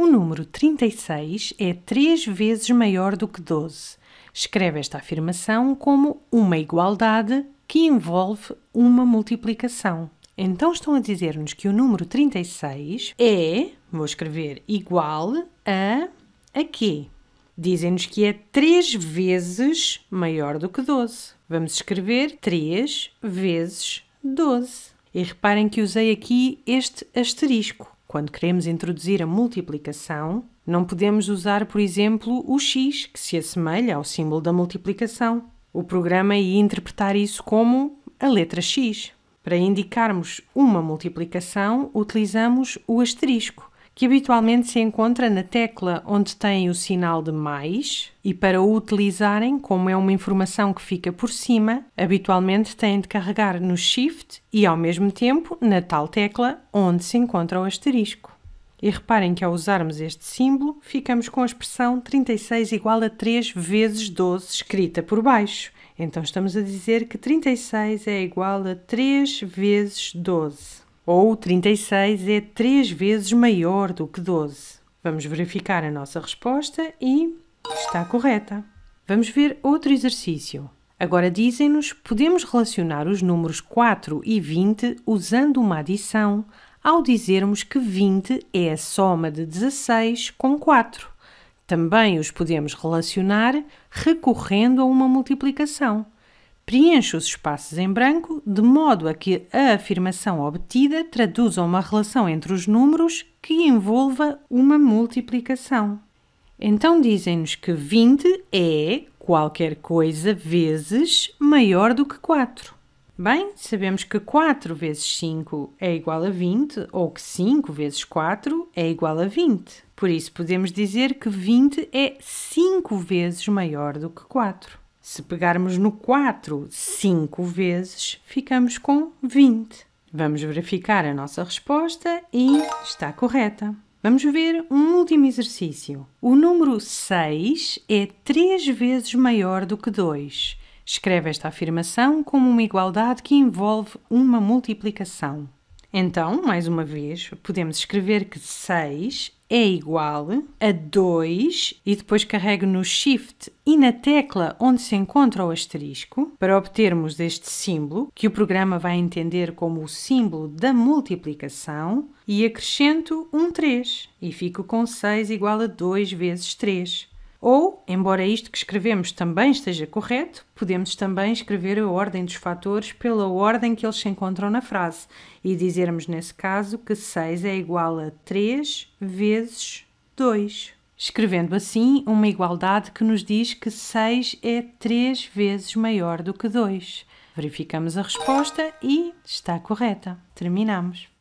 O número 36 é 3 vezes maior do que 12. Escreve esta afirmação como uma igualdade que envolve uma multiplicação. Então estão a dizer-nos que o número 36 é, vou escrever, igual a a quê? Dizem-nos que é 3 vezes maior do que 12. Vamos escrever 3 vezes 12. E reparem que usei aqui este asterisco. Quando queremos introduzir a multiplicação, não podemos usar, por exemplo, o x, que se assemelha ao símbolo da multiplicação. O programa ia interpretar isso como a letra x. Para indicarmos uma multiplicação, utilizamos o asterisco que habitualmente se encontra na tecla onde tem o sinal de mais, e para o utilizarem, como é uma informação que fica por cima, habitualmente têm de carregar no Shift e ao mesmo tempo na tal tecla onde se encontra o asterisco. E reparem que ao usarmos este símbolo, ficamos com a expressão 36 igual a 3 vezes 12 escrita por baixo. Então estamos a dizer que 36 é igual a 3 vezes 12 ou 36 é 3 vezes maior do que 12. Vamos verificar a nossa resposta e está correta. Vamos ver outro exercício. Agora dizem-nos podemos relacionar os números 4 e 20 usando uma adição ao dizermos que 20 é a soma de 16 com 4. Também os podemos relacionar recorrendo a uma multiplicação. Preencha os espaços em branco de modo a que a afirmação obtida traduza uma relação entre os números que envolva uma multiplicação. Então dizem-nos que 20 é qualquer coisa vezes maior do que 4. Bem, sabemos que 4 vezes 5 é igual a 20 ou que 5 vezes 4 é igual a 20. Por isso podemos dizer que 20 é 5 vezes maior do que 4. Se pegarmos no 4 5 vezes, ficamos com 20. Vamos verificar a nossa resposta e está correta. Vamos ver um último exercício. O número 6 é 3 vezes maior do que 2. Escreve esta afirmação como uma igualdade que envolve uma multiplicação. Então, mais uma vez, podemos escrever que 6 é igual a 2 e depois carrego no Shift e na tecla onde se encontra o asterisco para obtermos este símbolo, que o programa vai entender como o símbolo da multiplicação, e acrescento um 3 e fico com 6 igual a 2 vezes 3. Ou, embora isto que escrevemos também esteja correto, podemos também escrever a ordem dos fatores pela ordem que eles se encontram na frase e dizermos nesse caso que 6 é igual a 3 vezes 2. Escrevendo assim uma igualdade que nos diz que 6 é 3 vezes maior do que 2. Verificamos a resposta e está correta. Terminamos.